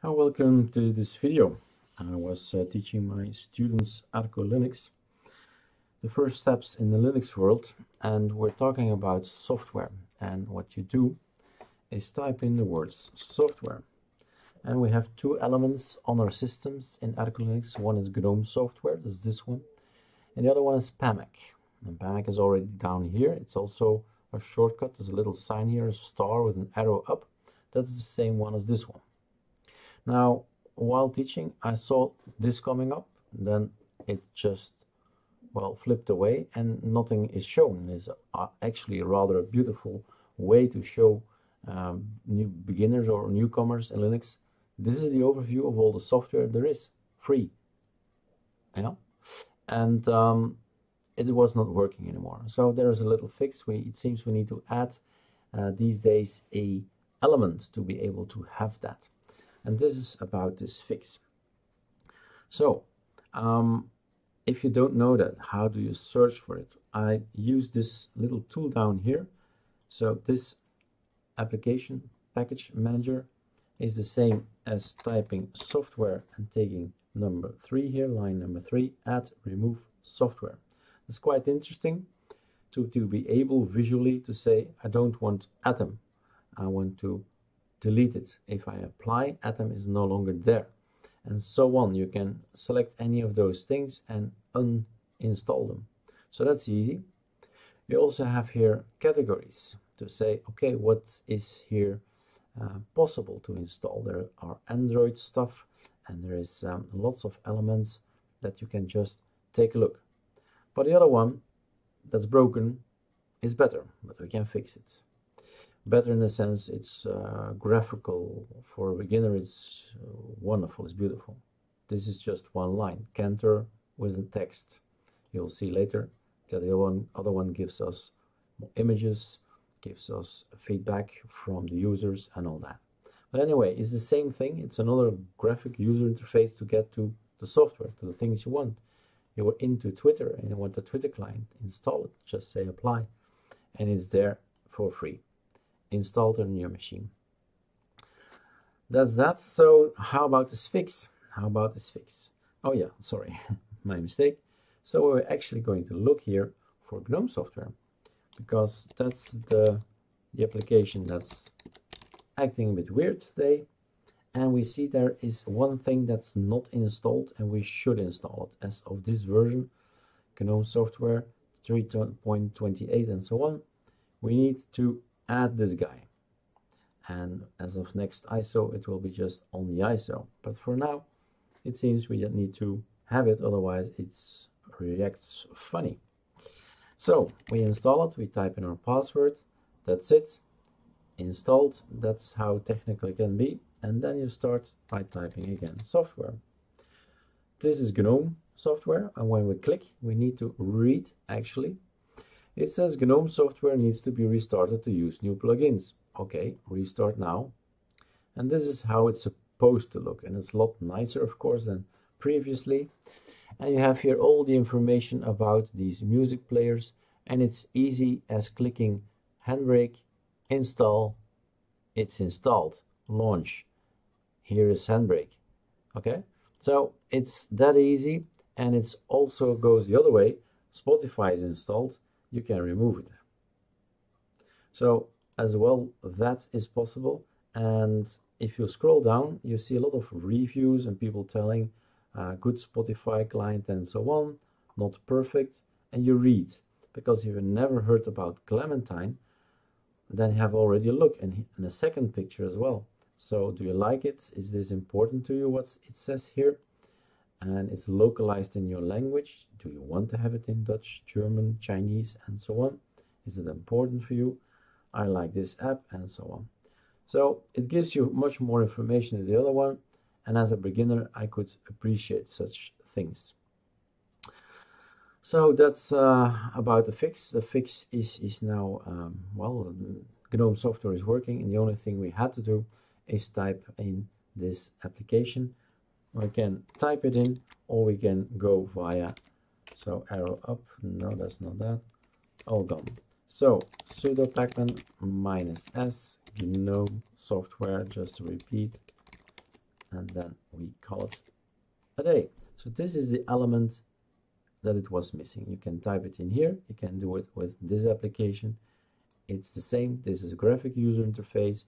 Hi, welcome to this video. I was uh, teaching my students Arco Linux, the first steps in the Linux world, and we're talking about software. And what you do is type in the words software. And we have two elements on our systems in Arco Linux. One is GNOME software, that's this one, and the other one is PAMAC. And PAMAC is already down here. It's also a shortcut. There's a little sign here, a star with an arrow up. That's the same one as this one. Now, while teaching, I saw this coming up, then it just, well, flipped away and nothing is shown. It's actually rather a rather beautiful way to show um, new beginners or newcomers in Linux. This is the overview of all the software there is, free. Yeah, and um, it was not working anymore. So there's a little fix. We it seems we need to add uh, these days a element to be able to have that and this is about this fix. So, um, if you don't know that, how do you search for it? I use this little tool down here. So this application package manager is the same as typing software and taking number three here, line number three, add remove software. It's quite interesting to, to be able visually to say, I don't want Atom. I want to delete it. If I apply, Atom is no longer there. And so on. You can select any of those things and uninstall them. So that's easy. You also have here categories to say, okay, what is here uh, possible to install? There are Android stuff and there is um, lots of elements that you can just take a look. But the other one that's broken is better, but we can fix it better in the sense it's uh, graphical. For a beginner it's uh, wonderful it's beautiful. This is just one line canter with the text. You'll see later that the one other one gives us more images gives us feedback from the users and all that. But anyway it's the same thing. It's another graphic user interface to get to the software to the things you want. You're into twitter and you want the twitter client install it just say apply and it's there for free installed on your machine. That's that. So how about this fix? How about this fix? Oh yeah, sorry, my mistake. So we're actually going to look here for GNOME software because that's the, the application that's acting a bit weird today. And we see there is one thing that's not installed and we should install it as of this version, GNOME software 3.28 and so on. We need to add this guy. And as of next ISO it will be just on the ISO but for now it seems we need to have it otherwise it reacts funny. So we install it we type in our password that's it. Installed that's how technical it can be. And then you start by typing again software. This is GNOME software and when we click we need to read actually it says GNOME software needs to be restarted to use new plugins. Okay, restart now. And this is how it's supposed to look. And it's a lot nicer, of course, than previously. And you have here all the information about these music players. And it's easy as clicking Handbrake, install, it's installed, launch. Here is Handbrake. Okay, so it's that easy. And it's also goes the other way. Spotify is installed you can remove it. So as well, that is possible. And if you scroll down, you see a lot of reviews and people telling uh, good Spotify client and so on, not perfect. And you read, because if you've never heard about Clementine, then you have already a look and, and a second picture as well. So do you like it? Is this important to you, what it says here? And it's localized in your language. Do you want to have it in Dutch, German, Chinese, and so on? Is it important for you? I like this app, and so on. So it gives you much more information than the other one, and as a beginner, I could appreciate such things. So that's uh, about the fix. The fix is, is now, um, well, GNOME software is working, and the only thing we had to do is type in this application we can type it in or we can go via so arrow up no that's not that all gone so sudo pacman minus s gnome software just to repeat and then we call it a day. So this is the element that it was missing. You can type it in here. You can do it with this application. It's the same. This is a graphic user interface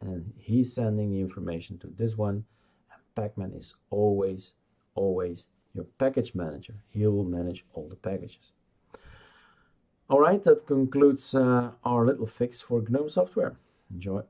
and he's sending the information to this one. Pacman is always, always your package manager. He will manage all the packages. All right, that concludes uh, our little fix for GNOME software. Enjoy.